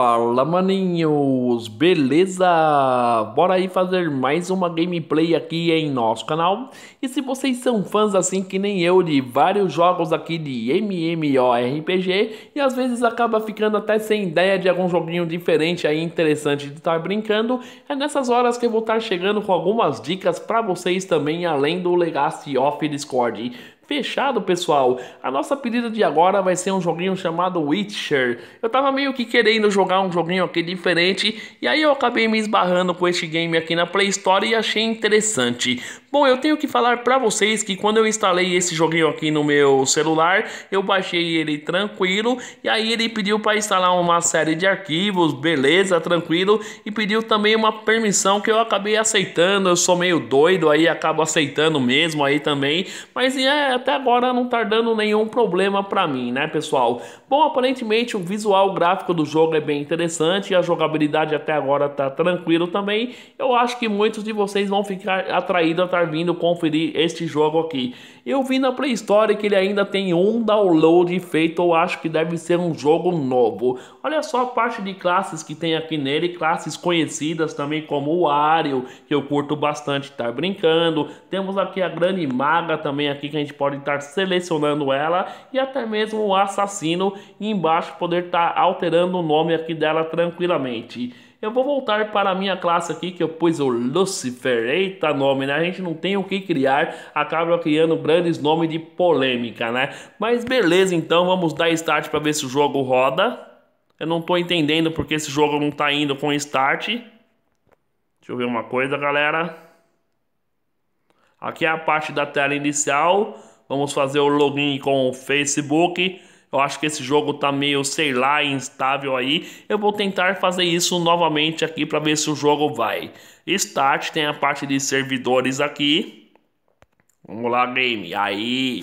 Fala maninhos, beleza? Bora aí fazer mais uma gameplay aqui em nosso canal. E se vocês são fãs assim que nem eu de vários jogos aqui de MMORPG E às vezes acaba ficando até sem ideia de algum joguinho diferente aí interessante de estar brincando É nessas horas que eu vou estar chegando com algumas dicas para vocês também além do Legacy of Discord Fechado, pessoal. A nossa pedida de agora vai ser um joguinho chamado Witcher. Eu tava meio que querendo jogar um joguinho aqui diferente e aí eu acabei me esbarrando com este game aqui na Play Store e achei interessante. Bom, eu tenho que falar para vocês que quando eu instalei esse joguinho aqui no meu celular, eu baixei ele tranquilo e aí ele pediu para instalar uma série de arquivos, beleza, tranquilo, e pediu também uma permissão que eu acabei aceitando. Eu sou meio doido aí, acabo aceitando mesmo aí também, mas é até agora não tá dando nenhum problema para mim, né, pessoal? Bom, aparentemente o visual gráfico do jogo é bem interessante a jogabilidade até agora tá tranquilo também. Eu acho que muitos de vocês vão ficar atraídos a estar vindo conferir este jogo aqui. Eu vi na Play Store que ele ainda tem um download feito, eu acho que deve ser um jogo novo. Olha só a parte de classes que tem aqui nele, classes conhecidas também como o Ario, que eu curto bastante estar brincando. Temos aqui a Grande Maga também aqui que a gente pode estar selecionando ela e até mesmo o Assassino embaixo poder estar alterando o nome aqui dela tranquilamente. Eu vou voltar para a minha classe aqui, que eu pus o Lucifer. Eita nome, né? A gente não tem o que criar, acaba criando grandes nomes de polêmica, né? Mas beleza, então vamos dar start para ver se o jogo roda. Eu não estou entendendo porque esse jogo não está indo com start. Deixa eu ver uma coisa, galera. Aqui é a parte da tela inicial. Vamos fazer o login com o Facebook. Eu acho que esse jogo tá meio, sei lá, instável aí. Eu vou tentar fazer isso novamente aqui para ver se o jogo vai. Start, tem a parte de servidores aqui. Vamos lá, game. Aí.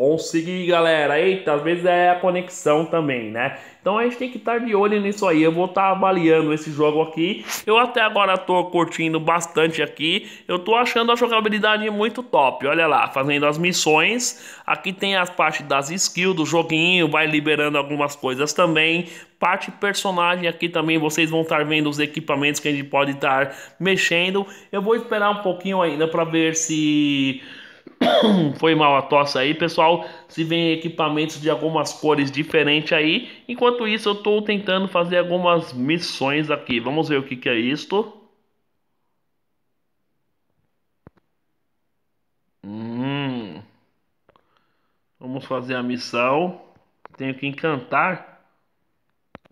Consegui, galera. Eita, às vezes é a conexão também, né? Então a gente tem que estar de olho nisso aí. Eu vou estar avaliando esse jogo aqui. Eu até agora tô curtindo bastante aqui. Eu tô achando a jogabilidade muito top. Olha lá, fazendo as missões. Aqui tem as partes das skills do joguinho. Vai liberando algumas coisas também. Parte personagem aqui também. Vocês vão estar vendo os equipamentos que a gente pode estar mexendo. Eu vou esperar um pouquinho ainda para ver se Foi mal a tosse aí, pessoal. Se vem equipamentos de algumas cores diferentes aí. Enquanto isso, eu estou tentando fazer algumas missões aqui. Vamos ver o que, que é isto. Hum. Vamos fazer a missão. Tenho que encantar.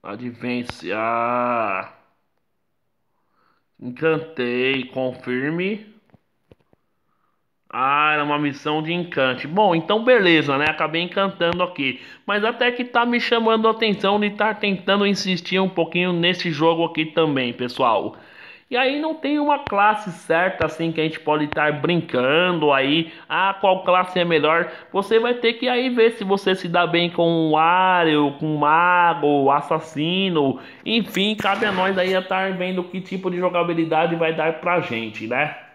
Advência. Encantei. Confirme. Ah, era uma missão de encante. Bom, então beleza, né? Acabei encantando aqui. Mas até que tá me chamando a atenção de estar tá tentando insistir um pouquinho nesse jogo aqui também, pessoal. E aí não tem uma classe certa assim que a gente pode estar brincando aí. Ah, qual classe é melhor? Você vai ter que aí ver se você se dá bem com o Ario, com o Mago, Assassino. Enfim, cabe a nós aí estar vendo que tipo de jogabilidade vai dar pra gente, né?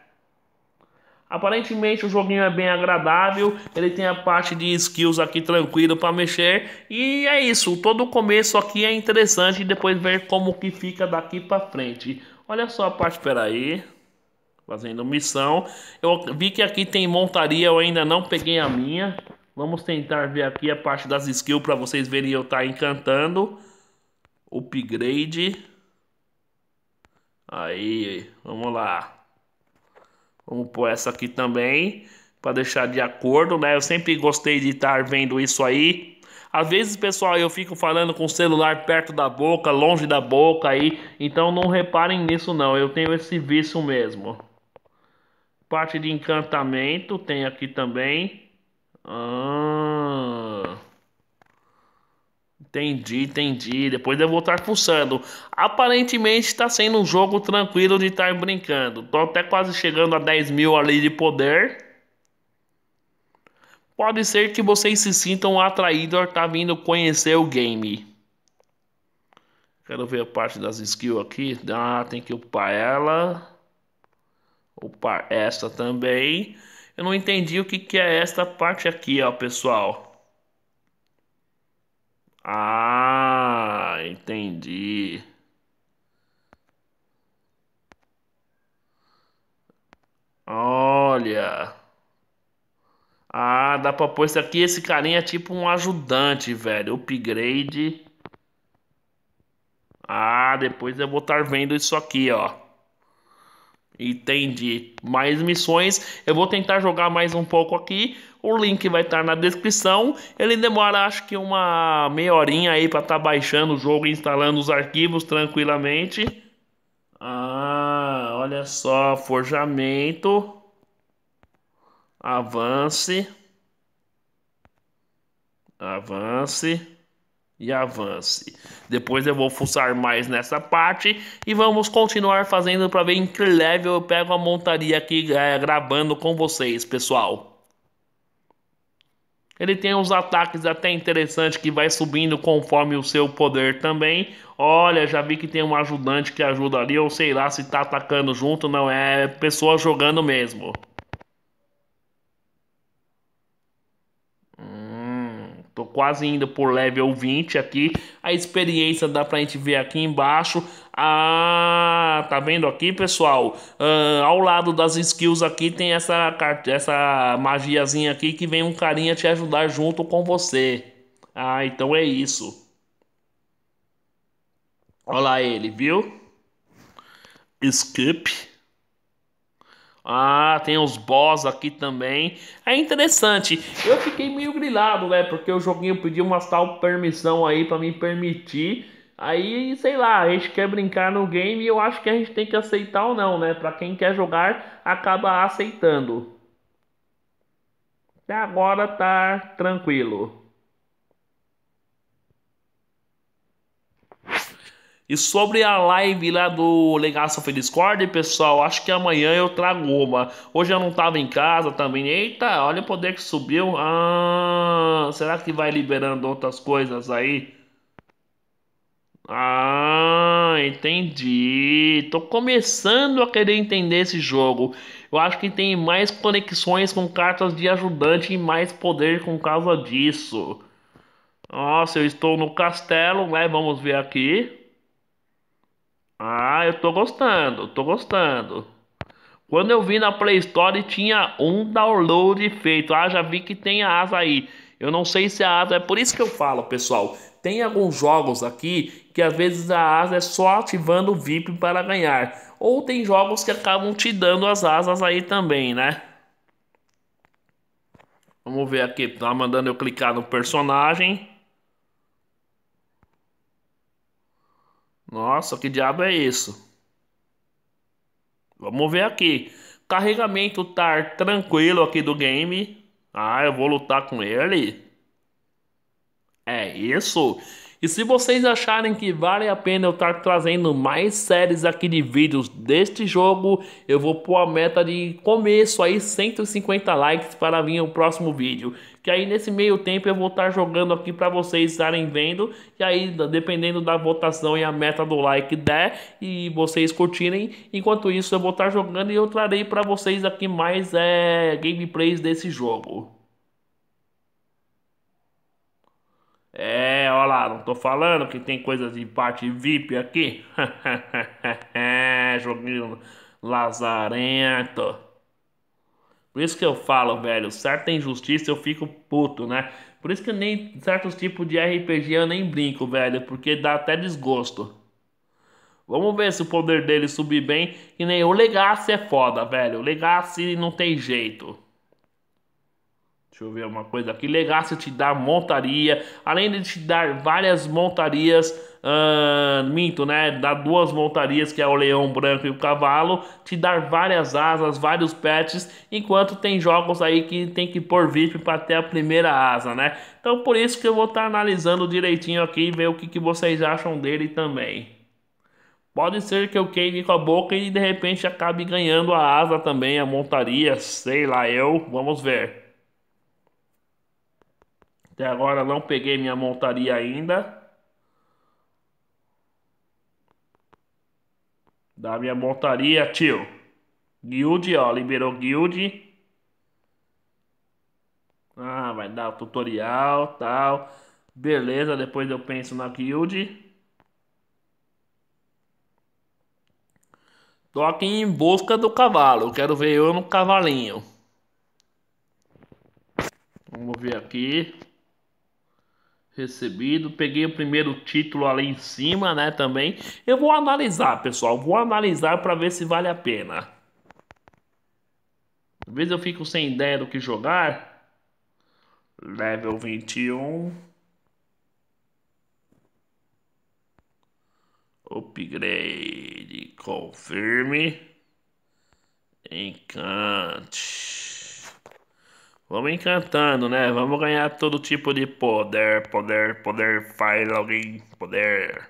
Aparentemente o joguinho é bem agradável, ele tem a parte de skills aqui tranquilo para mexer e é isso. Todo o começo aqui é interessante e depois ver como que fica daqui para frente. Olha só a parte, aí, fazendo missão. Eu vi que aqui tem montaria, eu ainda não peguei a minha. Vamos tentar ver aqui a parte das skills para vocês verem eu tá encantando. Upgrade. Aí, vamos lá. Vamos pôr essa aqui também, para deixar de acordo, né? Eu sempre gostei de estar vendo isso aí. Às vezes, pessoal, eu fico falando com o celular perto da boca, longe da boca aí, então não reparem nisso não, eu tenho esse vício mesmo. Parte de encantamento tem aqui também. Ah... Entendi, entendi. Depois eu vou estar fuçando. Aparentemente está sendo um jogo tranquilo de estar brincando. Tô até quase chegando a 10 mil ali de poder. Pode ser que vocês se sintam atraídos a estar tá vindo conhecer o game. Quero ver a parte das skills aqui. Ah, tem que upar ela. Upar esta também. Eu não entendi o que, que é esta parte aqui, ó, pessoal. Ah, entendi. Olha. Ah, dá pra pôr isso aqui. Esse carinha é tipo um ajudante, velho. Upgrade. Ah, depois eu vou estar vendo isso aqui, ó. Entendi. Mais missões. Eu vou tentar jogar mais um pouco aqui. O link vai estar na descrição. Ele demora acho que uma meia horinha aí para estar tá baixando o jogo e instalando os arquivos tranquilamente. Ah, olha só, forjamento. Avance. Avance e avance. Depois eu vou fuçar mais nessa parte e vamos continuar fazendo para ver em que level eu pego a montaria aqui é, gravando com vocês, pessoal. Ele tem uns ataques até interessantes que vai subindo conforme o seu poder também. Olha, já vi que tem um ajudante que ajuda ali, ou sei lá se tá atacando junto, não é pessoa jogando mesmo. Tô quase indo por level 20 aqui. A experiência dá pra gente ver aqui embaixo. Ah, tá vendo aqui, pessoal? Ah, ao lado das skills aqui tem essa, essa magiazinha aqui que vem um carinha te ajudar junto com você. Ah, então é isso. Olha lá ele, viu? Skip. Ah, tem os boss aqui também. É interessante. Eu fiquei meio grilado, né? Porque o joguinho pediu uma tal permissão aí para me permitir. Aí, sei lá, a gente quer brincar no game e eu acho que a gente tem que aceitar ou não, né? Para quem quer jogar, acaba aceitando. Até agora tá tranquilo. E sobre a live lá do Legacy of Discord, pessoal, acho que amanhã eu trago uma. Hoje eu não tava em casa também. Eita, olha o poder que subiu. Ah, será que vai liberando outras coisas aí? Ah, entendi. Tô começando a querer entender esse jogo. Eu acho que tem mais conexões com cartas de ajudante e mais poder com causa disso. Nossa, eu estou no castelo, né? Vamos ver aqui. Ah, eu tô gostando, tô gostando. Quando eu vi na Play Store tinha um download feito. Ah, já vi que tem a asa aí. Eu não sei se a asa é por isso que eu falo, pessoal. Tem alguns jogos aqui que às vezes a asa é só ativando o VIP para ganhar. Ou tem jogos que acabam te dando as asas aí também, né? Vamos ver aqui, tá mandando eu clicar no personagem. Nossa, que diabo é isso? Vamos ver aqui. Carregamento tá tranquilo aqui do game. Ah, eu vou lutar com ele. É isso. E se vocês acharem que vale a pena eu estar trazendo mais séries aqui de vídeos deste jogo, eu vou pôr a meta de começo aí 150 likes para vir o próximo vídeo. Que aí nesse meio tempo eu vou estar jogando aqui para vocês estarem vendo. E aí dependendo da votação e a meta do like der e vocês curtirem. Enquanto isso eu vou estar jogando e eu trarei para vocês aqui mais é, gameplays desse jogo. É, olha lá, não tô falando que tem coisas de parte VIP aqui. Joguinho lazarento. Por isso que eu falo, velho, certa injustiça eu fico puto, né? Por isso que nem certos tipos de RPG eu nem brinco, velho, porque dá até desgosto. Vamos ver se o poder dele subir bem. Que nem o Legacy é foda, velho. O Legacy não tem jeito. Deixa eu ver uma coisa aqui. Legacy te dá montaria. Além de te dar várias montarias. Uh, minto, né? Dá duas montarias, que é o leão branco e o cavalo. Te dar várias asas, vários pets. Enquanto tem jogos aí que tem que pôr VIP para ter a primeira asa, né? Então por isso que eu vou estar tá analisando direitinho aqui e ver o que, que vocês acham dele também. Pode ser que eu queime com a boca e de repente acabe ganhando a asa também, a montaria, sei lá eu. Vamos ver. Até agora não peguei minha montaria ainda. Da minha montaria, tio. Guild, ó, liberou guild. Ah, vai dar o tutorial, tal. Beleza, depois eu penso na guild. Tô aqui em busca do cavalo. Quero ver eu no cavalinho. Vamos ver aqui. Recebido. Peguei o primeiro título ali em cima, né? Também. Eu vou analisar, pessoal. Vou analisar para ver se vale a pena. Às vezes eu fico sem ideia do que jogar. Level 21. Upgrade. Confirme. Encante. Vamos encantando, né? Vamos ganhar todo tipo de poder, poder, poder, faz alguém, poder.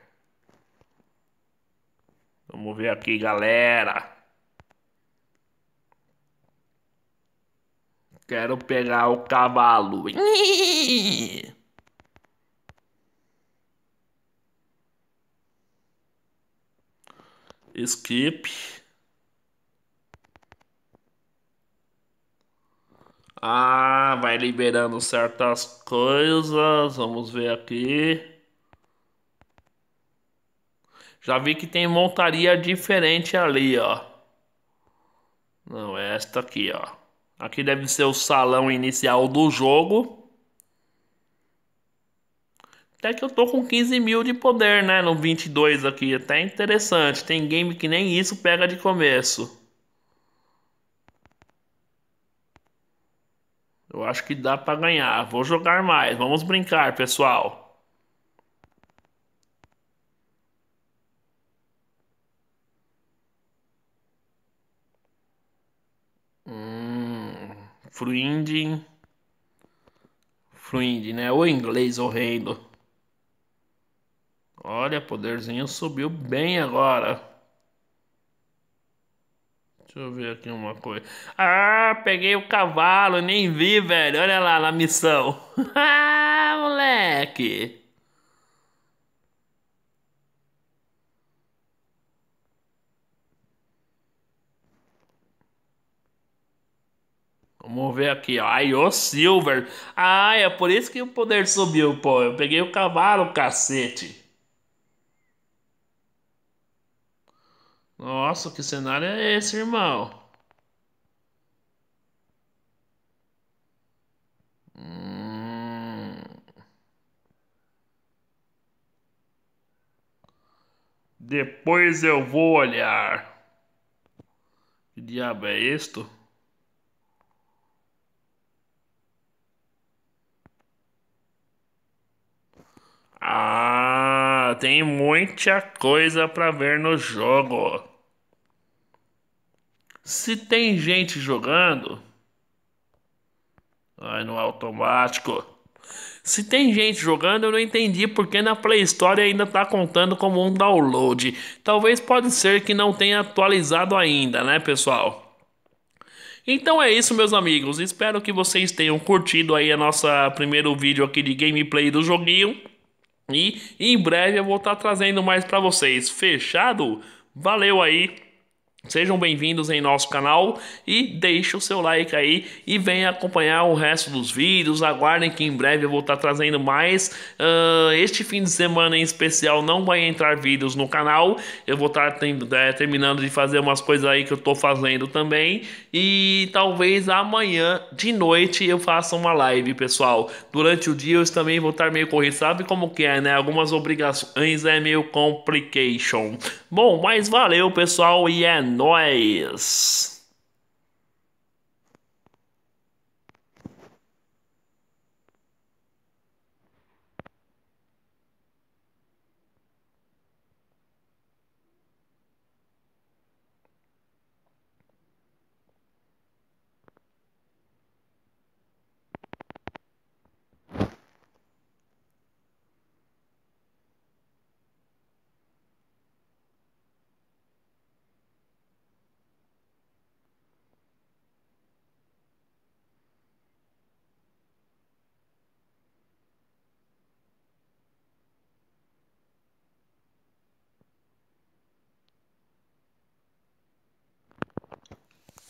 Vamos ver aqui, galera. Quero pegar o cavalo. Skip. Ah, vai liberando certas coisas. Vamos ver aqui. Já vi que tem montaria diferente ali, ó. Não, é esta aqui, ó. Aqui deve ser o salão inicial do jogo. Até que eu tô com 15 mil de poder, né? No 22 aqui. Até interessante. Tem game que nem isso pega de começo. Eu acho que dá pra ganhar. Vou jogar mais. Vamos brincar, pessoal. Hum, Fruinding. Fruinding, né? O inglês horrendo. Olha, poderzinho subiu bem agora. Deixa eu ver aqui uma coisa. Ah, peguei o cavalo, nem vi, velho. Olha lá na missão. ah, moleque. Vamos ver aqui, ó. Aí, o Silver. Ah, é por isso que o poder subiu, pô. Eu peguei o cavalo, cacete. Nossa, que cenário é esse, irmão? Hum... Depois eu vou olhar. Que diabo é isto? Ah, tem muita coisa para ver no jogo. Se tem gente jogando. Ai, no automático. Se tem gente jogando, eu não entendi porque na Play Store ainda está contando como um download. Talvez pode ser que não tenha atualizado ainda, né, pessoal? Então é isso, meus amigos. Espero que vocês tenham curtido aí a nossa primeiro vídeo aqui de gameplay do joguinho. E em breve eu vou estar trazendo mais para vocês. Fechado? Valeu aí. Sejam bem-vindos em nosso canal e deixe o seu like aí e venha acompanhar o resto dos vídeos. Aguardem que em breve eu vou estar trazendo mais. Uh, este fim de semana em especial não vai entrar vídeos no canal. Eu vou estar tem, é, terminando de fazer umas coisas aí que eu estou fazendo também. E talvez amanhã de noite eu faça uma live, pessoal. Durante o dia eu também vou estar meio corrido. Sabe como que é, né? Algumas obrigações é meio complication. Bom, mas valeu, pessoal, e é nóis!